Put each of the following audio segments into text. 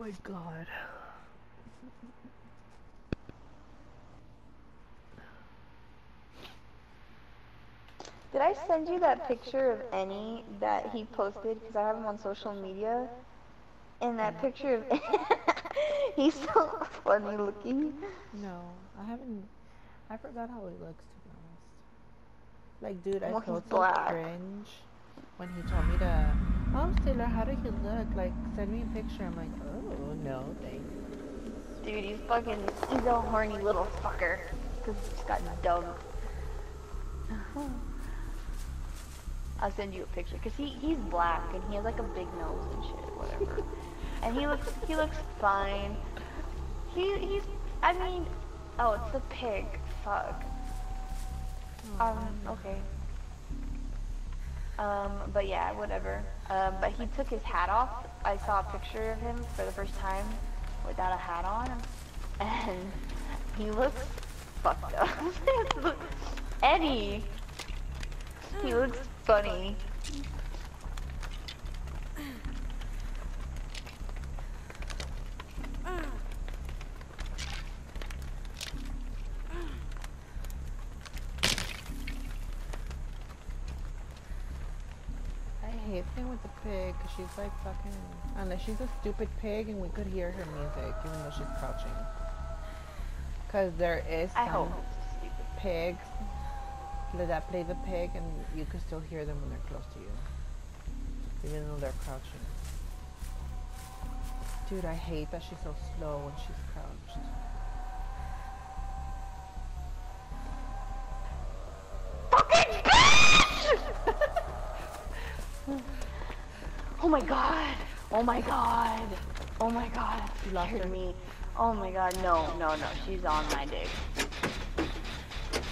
Oh my god. Did I send you that picture of Annie that he posted? Because I have him on social media. And that picture of he's so funny looking. No, I haven't. I forgot how he looks to be honest. Like, dude, I Well, felt so cringe when he told me to. Oh, Sailor, how did he look? Like, send me a picture. I'm like, oh no, thanks. Dude, he's fucking, he's a horny little fucker. Because he just got dumped. I'll send you a picture. Because he, he's black and he has like a big nose and shit, whatever. and he looks, he looks fine. He, he's, I mean, oh, it's the pig. Fuck. Um, okay. Um, but yeah, whatever. Um, but he took his hat off. I saw a picture of him for the first time without a hat on, and he looks fucked up. Eddie, he looks funny. Pig 'cause she's like fucking. Unless she's a stupid pig and we could hear her music even though she's crouching. Because there is I some hope it's stupid. pigs that- that play the pig and you can still hear them when they're close to you. Even though they're crouching. Dude, I hate that she's so slow when she's my god. Oh my god. Oh my god. You lost her. me. Oh my god. No, no, no. She's on my dick.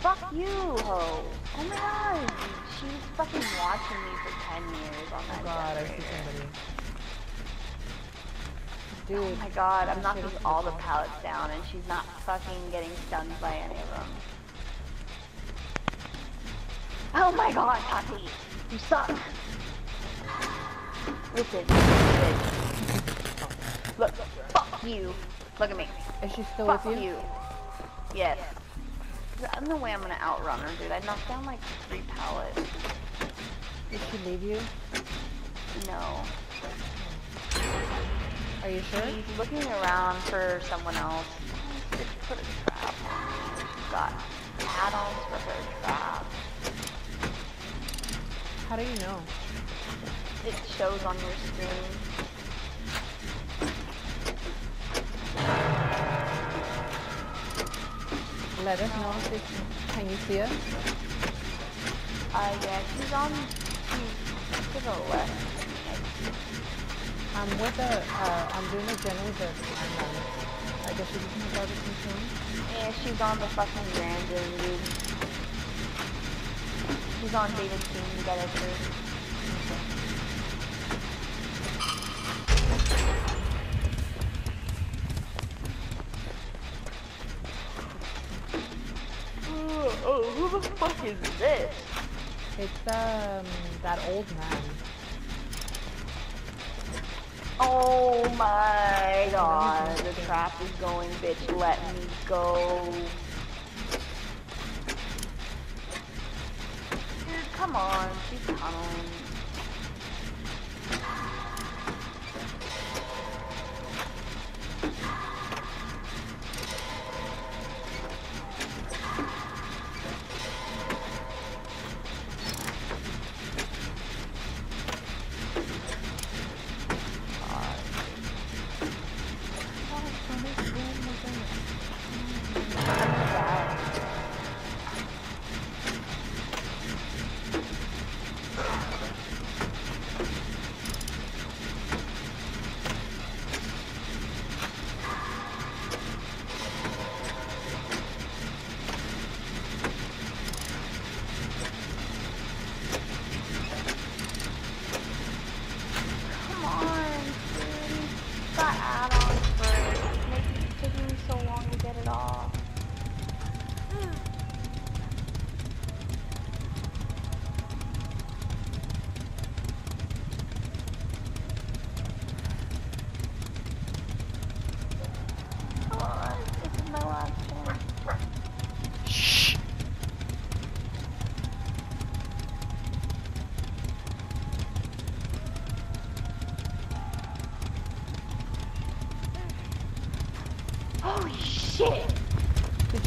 Fuck you, ho. Oh my god. She's fucking watching me for 10 years on that Oh my god, I see generator. somebody. Oh my god, I'm knocking all the pallets down and she's not fucking getting stunned by any of them. Oh my god, Tati! You suck! Listen. Look, fuck you. Look at me. Is she still Fuck with you? Fuck you. Yes. There's no way I'm gonna outrun her, dude. I knocked down like three pallets. Did she leave you? No. Are you sure? She's looking around for someone else. Just put a trap. She's got add-ons for her trap. How do you know? It shows on your screen. Let us know if can you see us? Uh, yeah, she's on she's to the left. I'm with a, uh, I'm doing a. And, um, I guess she's just my daughter's machine. Yeah, she's on the fucking random, dude. She's on David's David King together too. Oh, oh, who the fuck is this? It's, um, that old man. Oh my god, the trap is going, bitch, let me go. Dude, come on, she's tunneling.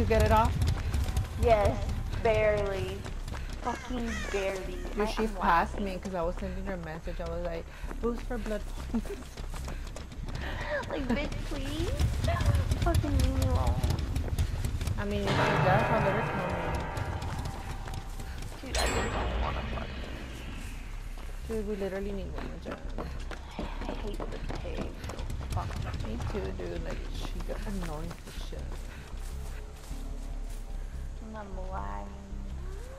Get it off? Yes, barely. Fucking barely. She I'm passed laughing. me because I was sending her a message. I was like, boost for blood. Like, bitch, please. Fucking leave me alone. I mean, if she does, I'll let her kill me. Dude, I just don't wanna fuck. Dude, we literally need one agent. I hate the pig. Fuck. Me too, dude. Like, she got annoying for shit. I'm lagging.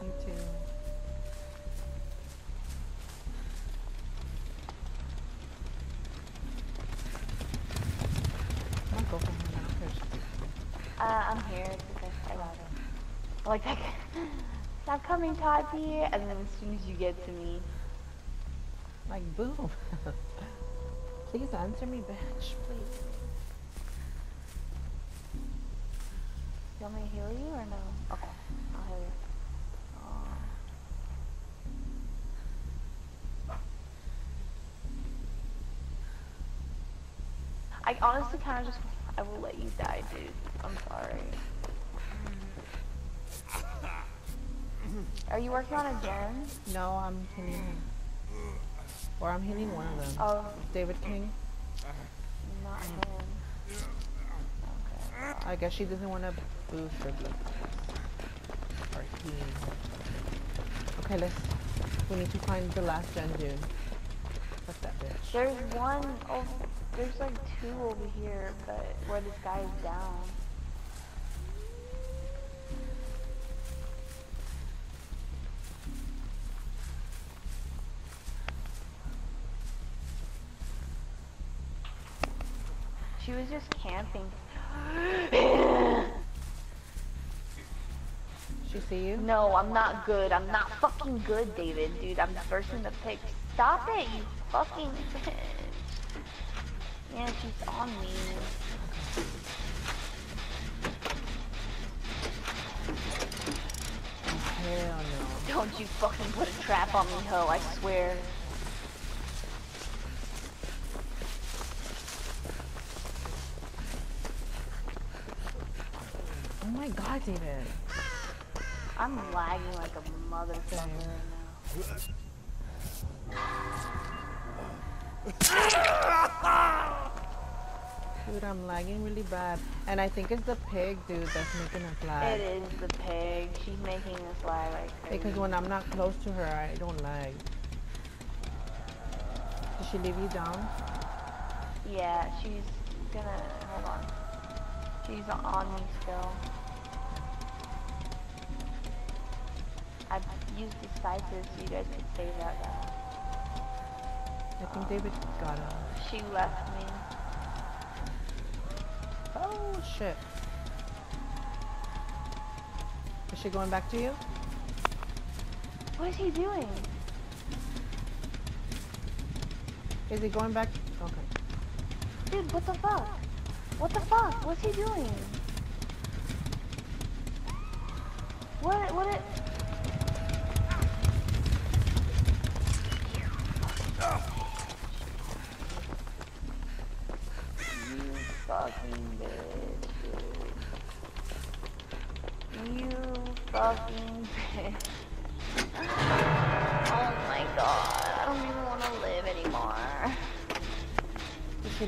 Me too. I'll go for her now. I don't care Uh, I'm here. Okay. I got it. Like that. Stop coming, Tati. And then as soon as you get to me, Like, boom. Please answer me, bitch. Please. You want me to heal you or no? Okay, I'll heal you. I honestly kind of just, I will let you die, dude. I'm sorry. Are you working on a gen? No, I'm healing him. Or I'm healing one of them. Oh, David King. not him. I guess she doesn't want to boost her blood or healing. Okay, let's. We need to find the last dude. Fuck that bitch. There's one, oh, there's like two over here, but where this guy is down. She was just camping. She see you? No, I'm not good. I'm not fucking good, David. Dude, I'm the first in the pick. Stop it, you fucking bitch. Yeah, she's on me. Hell no. Don't you fucking put a trap on me, ho, I swear. Oh my god, David. I'm lagging like a motherfucker right now. Dude, I'm lagging really bad. And I think it's the pig, dude, that's making us lag. It is the pig. She's making us lag like crazy. Because when I'm not close to her, I don't lag. Did she leave you down? Yeah, she's gonna, hold on. She's on me still. I've used decisive so you guys could save that guy. I think David got her. She left me. Oh, shit. Is she going back to you? What is he doing? Is he going back? Okay. Dude, what the fuck? What the fuck? What's he doing? What, what it?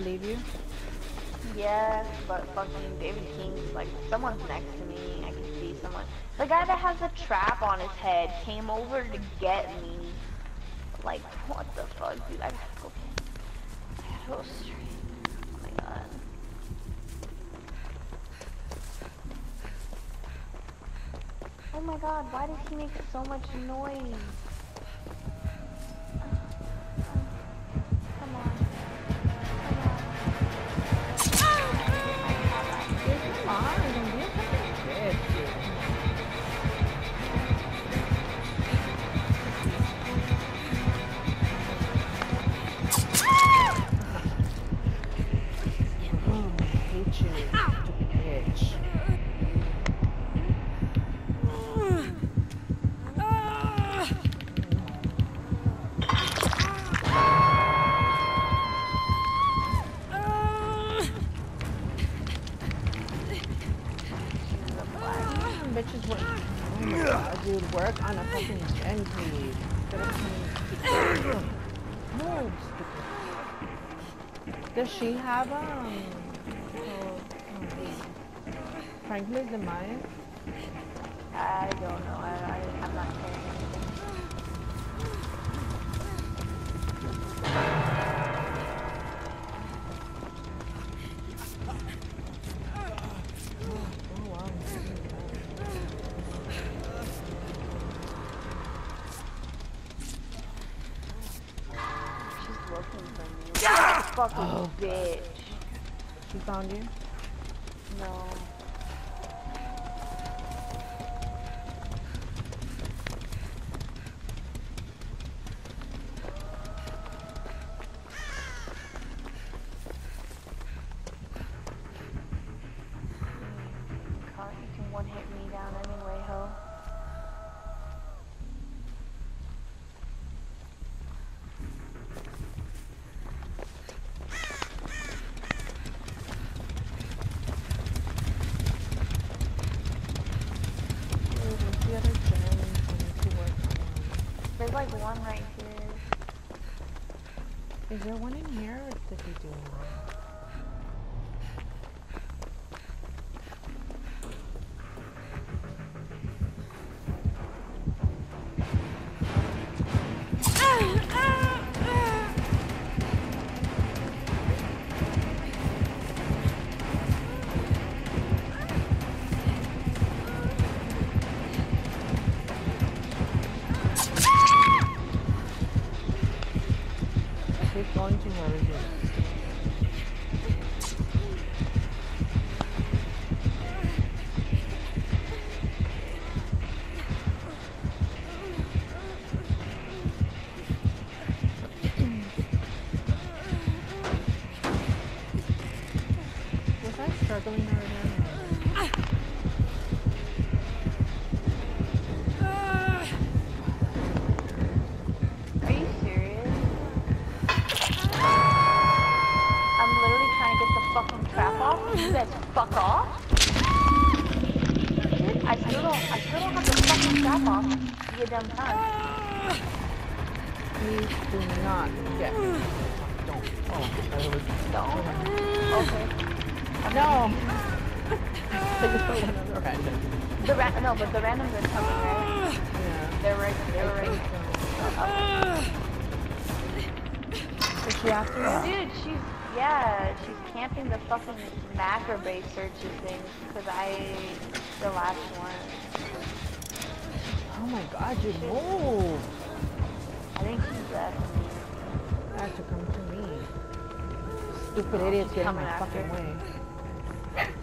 Leave you? Yes, but fucking David King's like someone's next to me. I can see someone. The guy that has the trap on his head came over to get me. Like what the fuck, dude? I gotta go. I gotta go straight. Oh my god. Oh my god, why does he make so much noise? Does she have um um, Franklin's demise? I don't know. I, I, I'm not saying found you? No. There's like one right here. Is there one in here or did we do one? Fuck off. Dude, I still don't, I still don't have the fucking trap off. You dumb cunt. Please do not get me. Don't. Oh, that was. Don't. Okay. No! Take this for another random. The ra- no, but the randoms are coming, right? Yeah. They're right, they're right. Is she after you? dude, she's, yeah, she's camping the fucking macro base searches things, because I, the last one. Oh my god, you moved! I think she's left me. That to come to me. Stupid idiots she's get in coming my after. fucking way.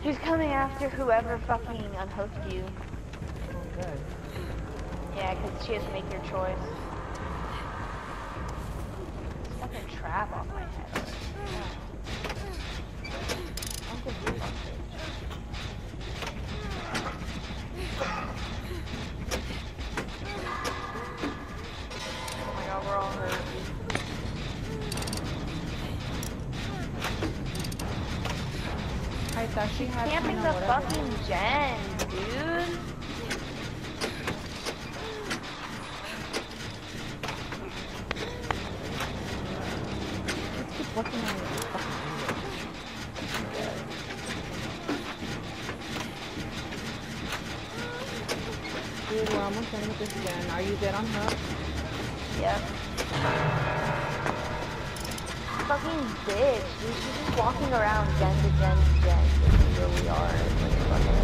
She's coming after whoever fucking unhooked you. Oh, good. Yeah, because she has to make your choice. Fucking trap off my had Camping the whatever. fucking gen, dude. Let's keep working on this fucking Dude, we're almost done with this again. Are you dead on her? Yep. Fucking bitch, dude. She's just walking around gen to gen to gen. This is where we are. It's like fucking...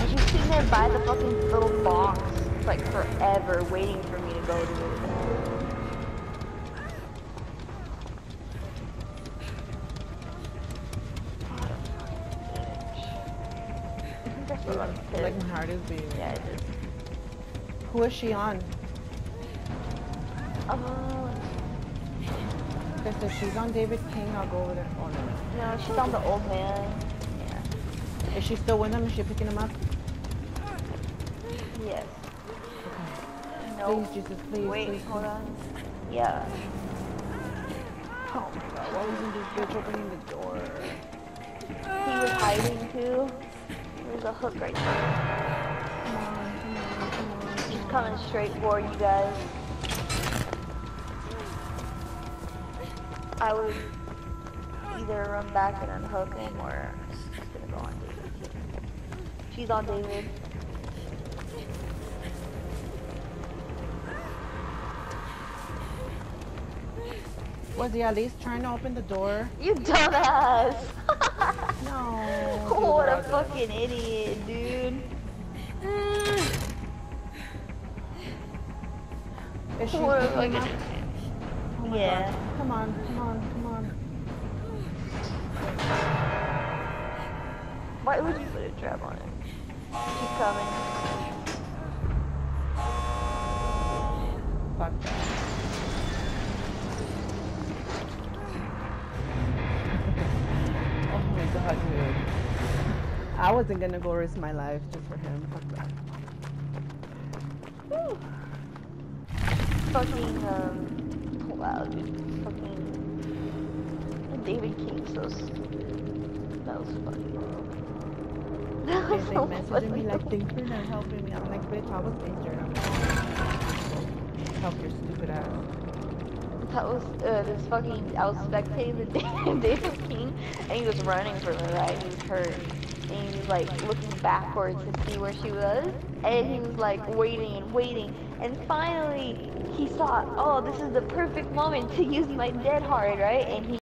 And she's sitting there by the fucking little box, like forever, waiting for me to go to it. Like my heart is beating. Yeah, it is. Who is she on? Oh, Okay, so she's on David King. I'll go over there. Oh no. no, she's on the old man. Yeah. Is she still with him? Is she picking him up? Yes. Okay. No. Please, Jesus, please, Wait, please, hold please. on. Yeah. Oh my god, why wasn't this bitch opening the door? He was hiding too. There's a hook right there. Come on, come on, come on. coming straight for you guys. I would either run back and unhook him or just gonna go on David. She's on David. Was he at least trying to open the door? You dumbass! No. what a fucking idiot, dude. Is she What a fucking. Oh Yeah. God. Come on, come on, come on. Why would you put a trap on it? She's coming. Fuck that. oh my god, dude. I wasn't gonna go risk my life just for him. Fuck that. Whew. Fucking, um, dude. Fucking, David King, so stupid. That was funny. That was so me like, thanks for not helping me. I'm like, bitch, I was injured. I'm like, help your stupid ass. That was, uh, this fucking, I was spectating the David, David King, and he was running from her, right? He was hurt. And he was like looking backwards to see where she was. And he was like waiting and waiting. And finally, he thought, oh, this is the perfect moment to use my Dead Hard, right? And he